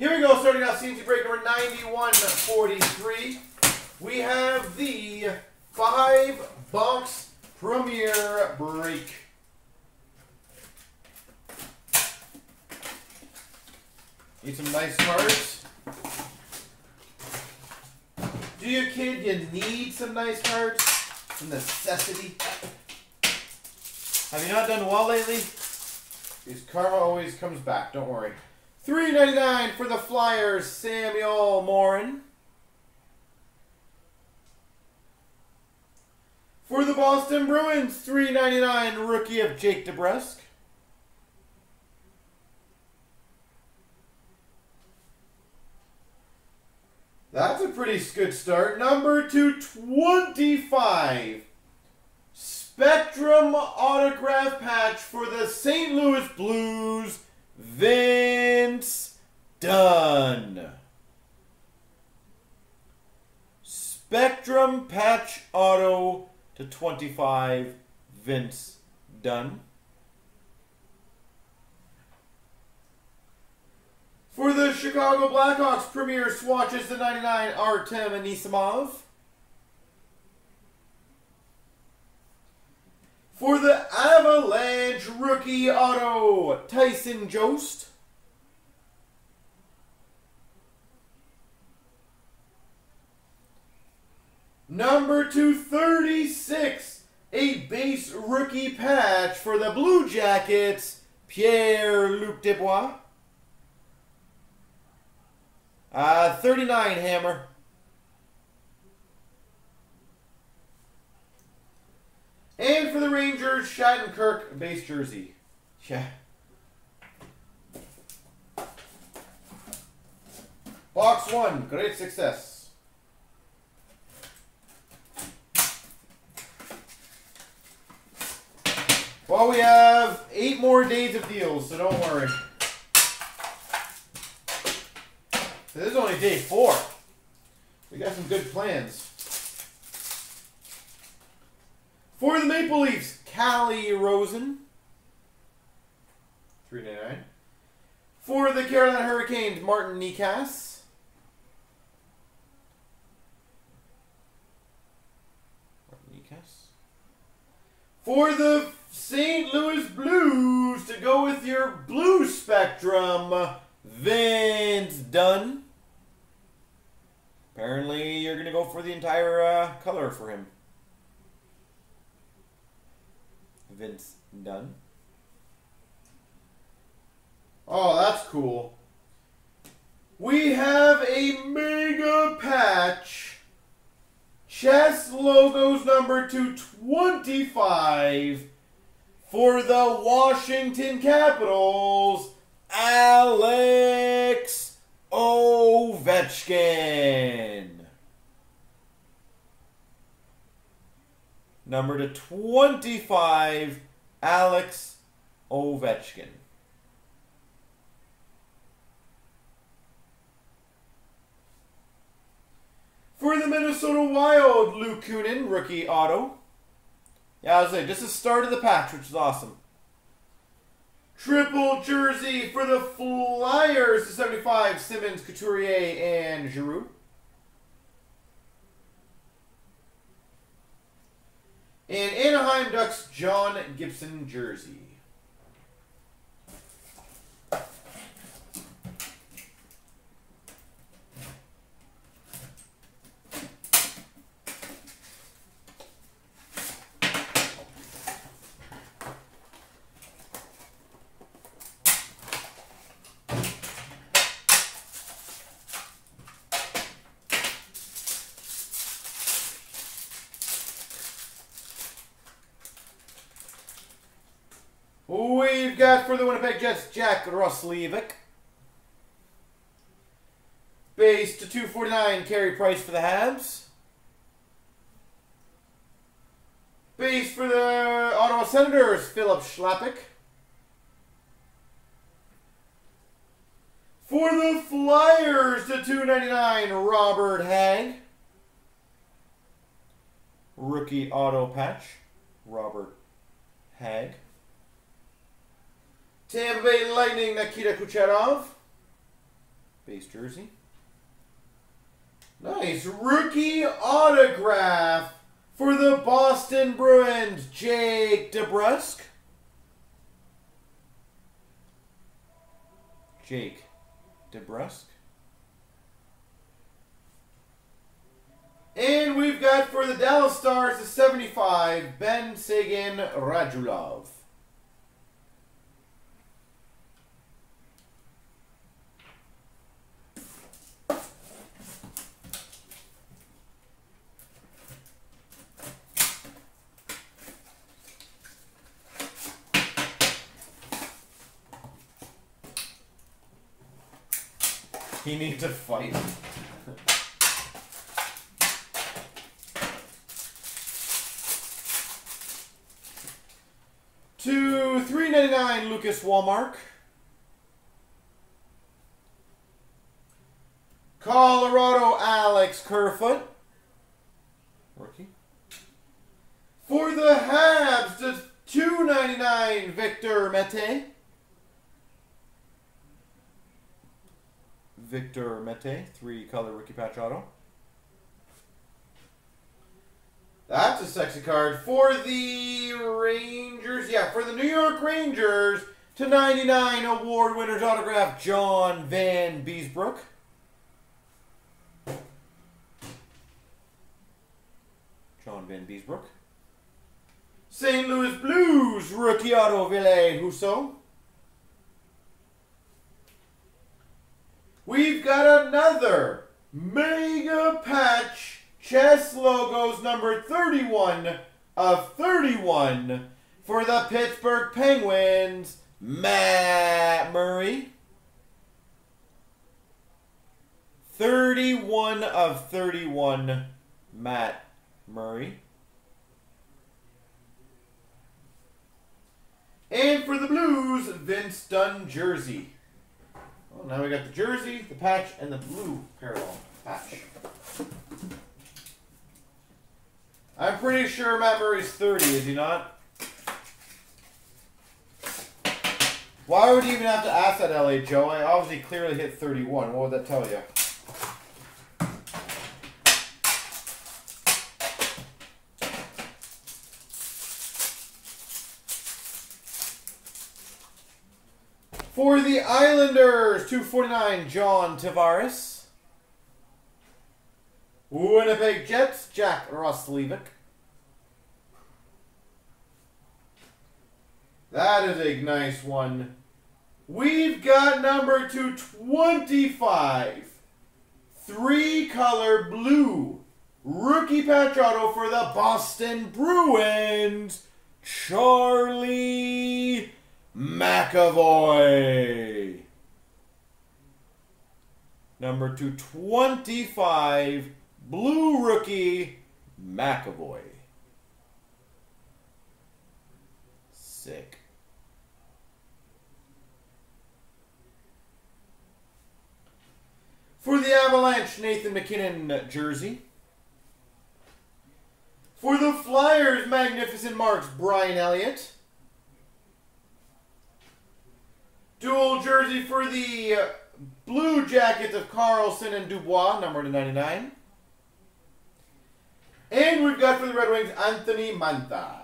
Here we go, starting off CNC break number 9143. We have the five box Premier break. Need some nice cards. Do you, kid? You need some nice cards? A necessity. Have you not done well lately? Because karma always comes back. Don't worry. Three ninety nine for the Flyers, Samuel Morin. For the Boston Bruins, three ninety nine rookie of Jake DeBrusk. That's a pretty good start. Number 225. Spectrum autograph patch for the St. Louis Blues, Vince Dunn. Spectrum patch auto to 25, Vince Dunn. For the Chicago Blackhawks, premier swatches the 99 Artem Anisimov. For the rookie auto, Tyson Jost. Number 236, a base rookie patch for the Blue Jackets, Pierre-Luc Dubois. Uh, 39 hammer. And for the Rangers, Shattenkirk base jersey. Yeah. Box one, great success. Well, we have eight more days of deals, so don't worry. This is only day four. We got some good plans. For the Maple Leafs, Calle Rosen. 399. For the Carolina Hurricanes, Martin Nikas. Martin Necas. For the St. Louis Blues, to go with your blue spectrum, Vince Dunn. Apparently, you're going to go for the entire uh, color for him. Vince Dunn. Oh, that's cool. We have a mega patch. Chest logos number 225 for the Washington Capitals, Alex Ovechkin. Number to 25, Alex Ovechkin. For the Minnesota Wild, Luke Kunin, rookie auto. Yeah, I was saying, just the start of the patch, which is awesome. Triple jersey for the Flyers to 75, Simmonds, Couturier, and Giroux. And Anaheim Ducks, John Gibson jersey. For the Winnipeg Jets, Jack Roslovic. Base to 249, Carey Price for the Habs. Base for the Ottawa Senators, Filip Chlapik. For the Flyers to 299, Robert Hagg. Rookie auto patch, Robert Hagg. Tampa Bay Lightning, Nikita Kucherov. Base jersey. Nice rookie autograph for the Boston Bruins, Jake DeBrusk. Jake DeBrusk. And we've got for the Dallas Stars, the 75, Benn Seguin Radulov. He needs to fight. to 399 Lucas Wallmark. Colorado Alex Kerfoot. Rookie. For the Habs, to 299 Victor Mete. Victor Mete, three color rookie patch auto. That's a sexy card for the Rangers. Yeah, for the New York Rangers to 99 award winners autograph John Vanbiesbrouck. John Vanbiesbrouck. St. Louis Blues rookie auto Ville Husso. We've got another mega patch chest logos number 31 of 31 for the Pittsburgh Penguins, Matt Murray. 31 of 31, Matt Murray. And for the Blues, Vince Dunn jersey. Now we got the jersey, the patch, and the blue parallel patch. I'm pretty sure Matt Murray's 30, is he not? Why would you even have to ask that, LA Joe? I obviously clearly hit 31. What would that tell you? For the Islanders, 249, John Tavares. Winnipeg Jets, Jack Roslovic. That is a nice one. We've got number 225. Three color blue. Rookie patch auto for the Boston Bruins. Charlie McAvoy. Number 225, blue rookie, McAvoy. Sick. For the Avalanche, Nathan MacKinnon jersey. For the Flyers, Magnificent Marks, Brian Elliott. Dual jersey for the uh, Blue Jackets of Carlson and Dubois, number to 99. And we've got for the Red Wings, Anthony Mantha.